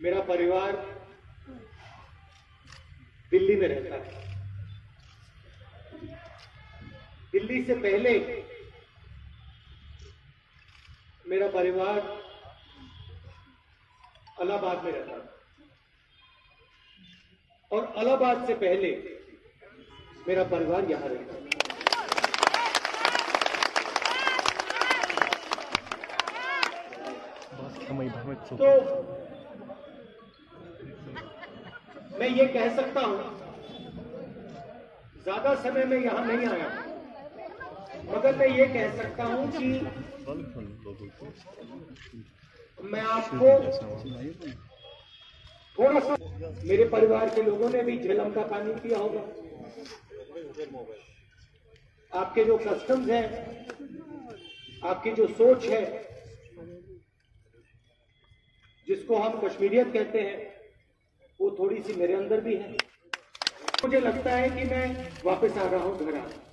मेरा परिवार दिल्ली में रहता है दिल्ली से पहले मेरा परिवार अलाहाबाद में रहता था। और अलाहाबाद से पहले मेरा परिवार यहाँ रहता था। तो मैं ये कह सकता हूँ, ज़्यादा समय में यहाँ नहीं आया। मगर मैं ये कह सकता हूँ कि मैं आपको थोड़ा सा मेरे परिवार के लोगों ने भी झेलम का पानी पिया होगा। आपके जो कस्टम्स हैं, आपकी जो सोच है, जिसको हम कश्मीरियत कहते हैं वो थोड़ी सी मेरे अंदर भी है। मुझे लगता है कि मैं वापस आ रहा हूँ घर आ